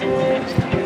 Thank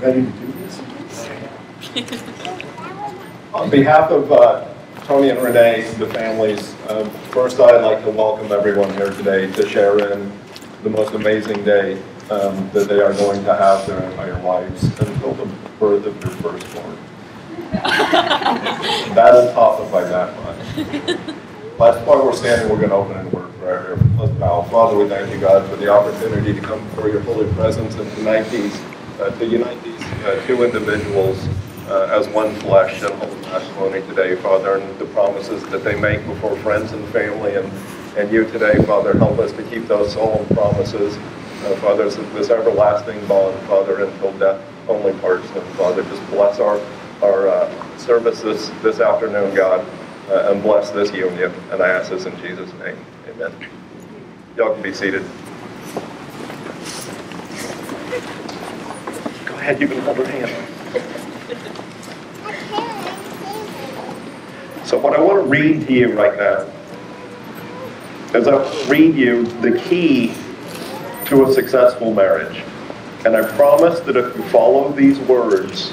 ready to do this? On behalf of uh, Tony and Renee, the families, um, first I'd like to welcome everyone here today to share in the most amazing day um, that they are going to have their entire lives until the birth of their firstborn. That'll top it by that much. That's why we're standing, we're going to open in word prayer here. Let's bow. Father, we thank you, God, for the opportunity to come before your holy presence and unite these, uh, to unite these uh, two individuals uh, as one flesh and holy matrimony today, Father, and the promises that they make before friends and family. And, and you today, Father, help us to keep those solemn promises, uh, Father, this, this everlasting bond, Father, until death only parts them, Father. Just bless our, our uh, service this, this afternoon, God, uh, and bless this union. And I ask this in Jesus' name. Amen. Y'all can be seated. Go ahead, you can hold her hand. So what I want to read to you right now is I want read you the key to a successful marriage. And I promise that if you follow these words,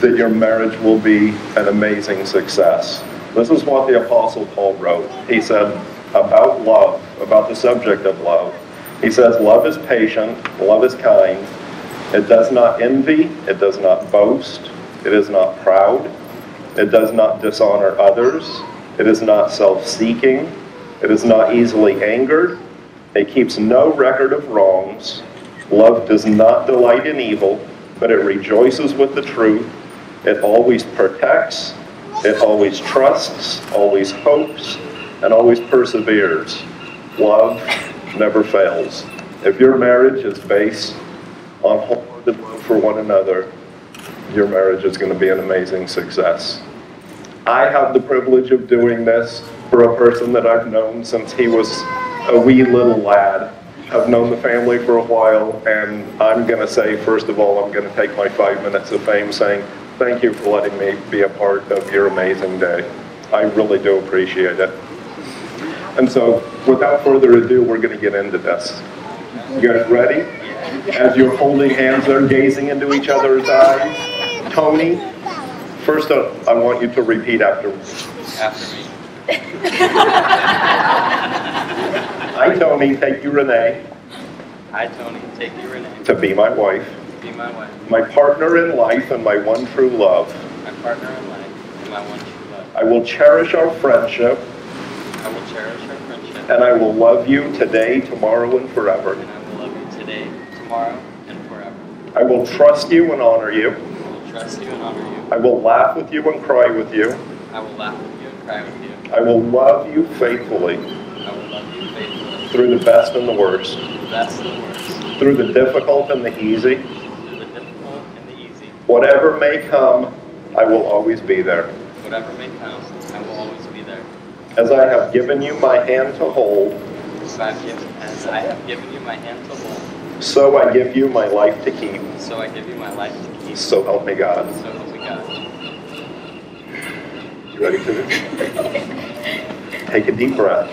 that your marriage will be an amazing success. This is what the Apostle Paul wrote. He said about love, about the subject of love. He says, Love is patient, love is kind. It does not envy, it does not boast, it is not proud, it does not dishonor others, it is not self seeking, it is not easily angered, it keeps no record of wrongs. Love does not delight in evil, but it rejoices with the truth. It always protects, it always trusts, always hopes, and always perseveres. Love never fails. If your marriage is based on wholehearted love for one another, your marriage is going to be an amazing success. I have the privilege of doing this for a person that I've known since he was a wee little lad. I've known the family for a while, and I'm going to say, first of all, I'm going to take my five minutes of fame saying, thank you for letting me be a part of your amazing day. I really do appreciate it. And so, without further ado, we're going to get into this. You guys ready? As you're holding hands there, gazing into each other's eyes, Tony, first uh, I want you to repeat after me. After me. I, Tony, take you, Renee, I, Tony, take you, Renee, to be my wife, be my wife, my partner in life, and my one true love. my partner in life, and my one true love. I will cherish our friendship, I will cherish our friendship, and I will love you today, tomorrow, and forever. and I will love you today, tomorrow, and forever. I will trust you and honor you. I will trust you and honor you. I will laugh with you and cry with you. I will laugh with you and cry with you. I will love you faithfully I will love you faithfully, through the best and the worst, through the best and the worst, through the difficult and the easy. through the difficult and the easy. Whatever may come, I will always be there. Whatever may come, I will always be there. As I have given you my hand to hold, So I have given, as I have given you my hand to hold, so I give you my life to keep. so I give you my life to keep. So help me God. So help me God. You ready for this? Take a deep breath.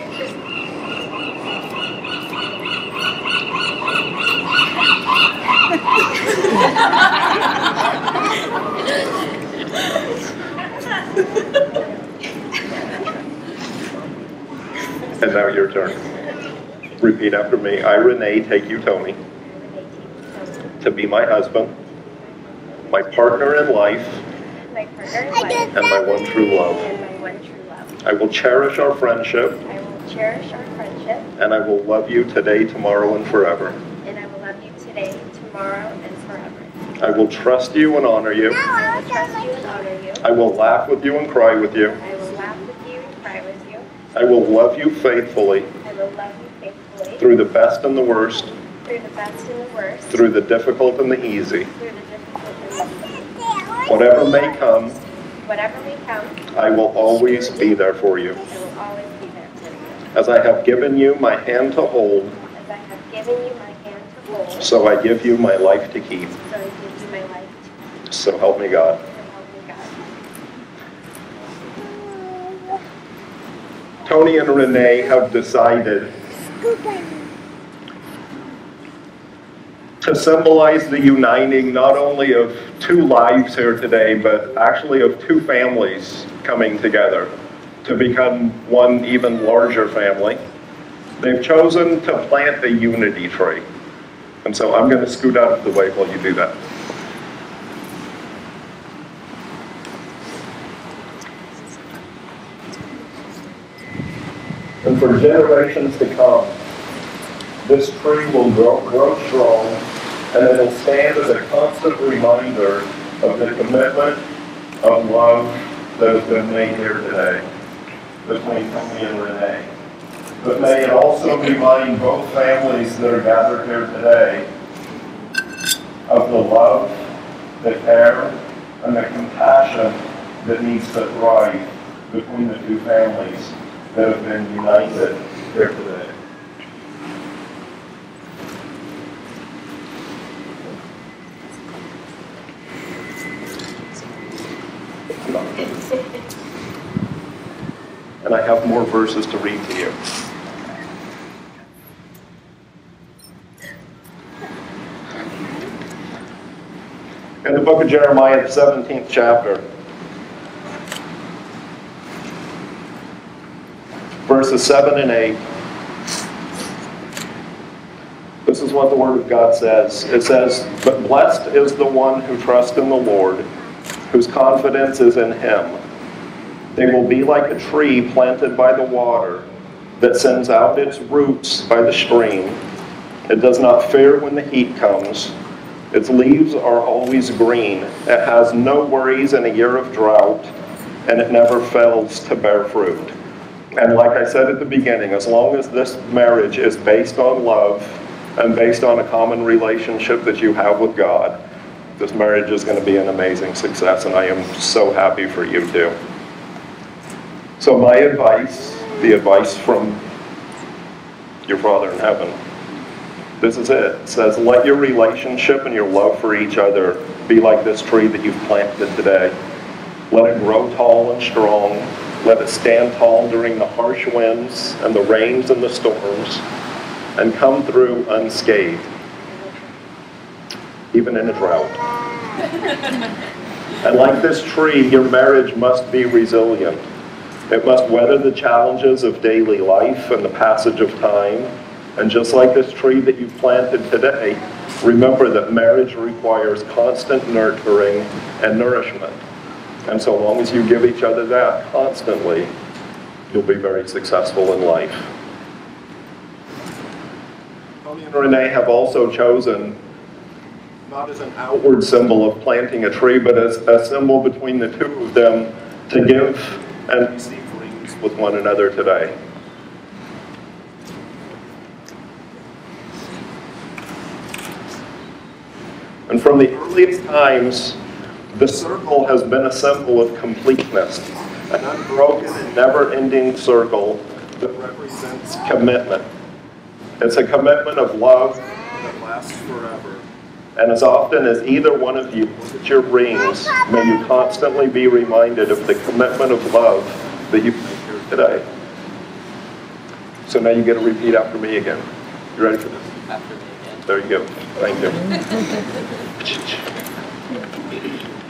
And now your turn. Repeat after me. I, Renee, take you, Tony, to be my husband, my partner in life, my partner in life, and my one true love. and my one true love. I will cherish our friendship, I will cherish our friendship, and I will love you today, tomorrow, and forever. and I will love you today, tomorrow, and forever. I will trust you and honor you. I will trust you and honor you. I will laugh with you and cry with you. I will laugh with you and cry with you. I will love you faithfully I will love you faithfully through the best and the worst, through the best and the worst, through the difficult and the easy. through the difficult and the easy. Whatever may come, Whatever may come, I will always be there for you. I will always be there for you. As I have given you my hand to hold, As I have given you my hand to hold, so so I give you my life to keep. I give you my life to So help me God. Tony and Renee have decided to symbolize the uniting not only of two lives here today, but actually of two families coming together to become one even larger family. They've chosen to plant the unity tree. And so I'm going to scoot out of the way while you do that. And for generations to come, this tree will grow, grow strong and it will stand as a constant reminder of the commitment of love that has been made here today between Tony and Renee. But may it also remind both families that are gathered here today of the love, the care, and the compassion that needs to thrive between the two families that have been united here today. And I have more verses to read to you. In the book of Jeremiah, the 17th chapter, verses 7 and 8. This is what the Word of God says. It says, But blessed is the one who trusts in the Lord, whose confidence is in Him. They will be like a tree planted by the water that sends out its roots by the stream. It does not fear when the heat comes. Its leaves are always green. It has no worries in a year of drought, and it never fails to bear fruit. And like I said at the beginning, as long as this marriage is based on love, and based on a common relationship that you have with God, this marriage is going to be an amazing success, and I am so happy for you too. So, my advice, the advice from your Father in heaven, this is it. It says, Let your relationship and your love for each other be like this tree that you've planted today. Let it grow tall and strong. Let it stand tall during the harsh winds and the rains and the storms, and come through unscathed, even in a drought. and like this tree, your marriage must be resilient. It must weather the challenges of daily life and the passage of time. And just like this tree that you planted today, remember that marriage requires constant nurturing and nourishment. And so long as you give each other that constantly, you'll be very successful in life. Tony and Renee have also chosen not as an outward symbol of planting a tree, but as a symbol between the two of them to give and receive rings with one another today. And from the earliest times, the circle has been a symbol of completeness, an unbroken and never-ending circle that represents commitment. It's a commitment of love that lasts forever. And as often as either one of you look at your rings, may you constantly be reminded of the commitment of love that you made here today. So now you get to repeat after me again. You ready for this? After me again. There you go. Thank you.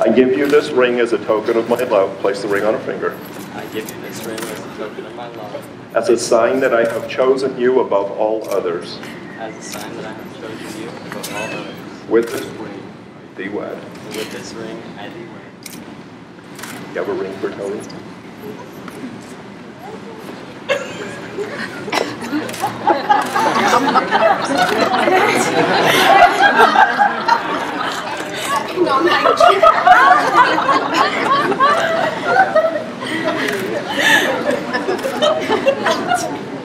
I give you this ring as a token of my love. Place the ring on her finger. I give you this ring as a token of my love, As a sign that I have chosen you above all others. as a sign that I have chosen you above all others. With this ring, I thee wed. With this ring, I thee wed. You have a ring for Tony?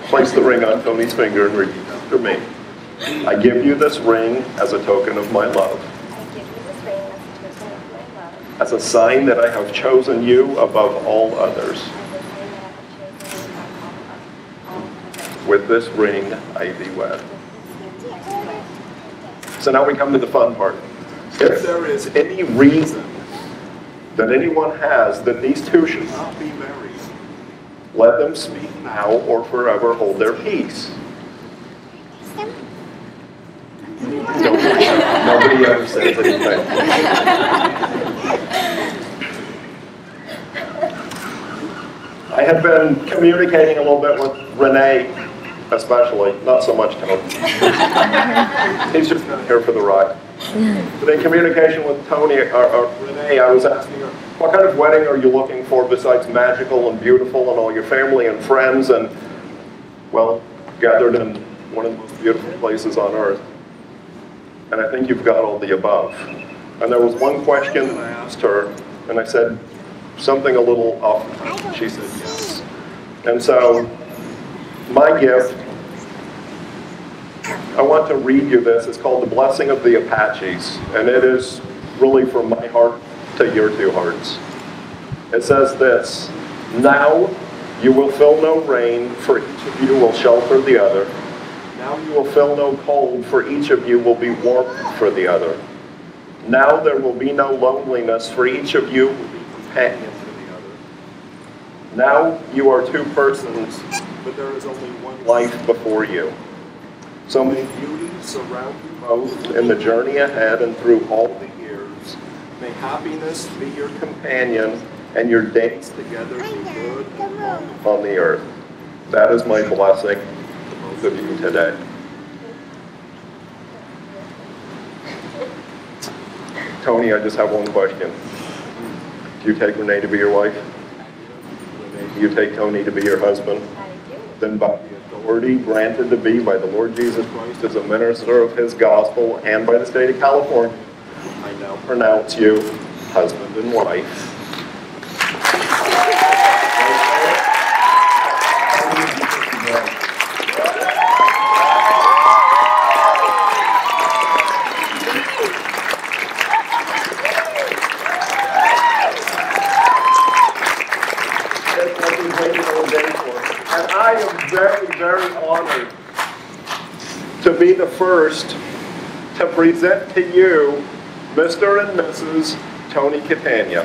Place the ring on Tony's finger and repeat after me. I give you this ring as a token of my love, I give you this ring as a token of my love, as a sign that I have chosen you above all others. as a sign that I have chosen you above all others. With this ring, I thee wed. So now we come to the fun part. If there is any reason that anyone has that these two should not be married, let them speak now or forever hold their peace. Nobody nobody ever says anything. I have been communicating a little bit with Renee, especially, not so much Tony. He's just not here for the ride. But in communication with Tony, or, or Renee, I was asking her, what kind of wedding are you looking for besides magical and beautiful and all your family and friends and, well, gathered in one of the most beautiful places on earth? And I think you've got all the above. And there was one question that I asked her, and I said something a little off. She said yes. And so, my gift, I want to read you this. It's called The Blessing of the Apaches, and it is really from my heart to your two hearts. It says this Now you will feel no rain, for each of you will shelter the other. Now you will feel no cold, for each of you will be warm for the other. Now there will be no loneliness, for each of you will be companion for the other. Now you are two persons, but there is only one life before you. So may beauty surround you both in the journey ahead and through all the years. May happiness be your companion and your days together be good and long upon the earth. That is my blessing to both of you today. Tony, I just have one question. Do you take Renee to be your wife? Do you take Tony to be your husband? I do. then by the authority granted to me by the Lord Jesus Christ as a minister of his gospel and by the state of California, I now pronounce you husband and wife. Thank you very, very honored to be the first to present to you Mr. and Mrs. Tony Catania.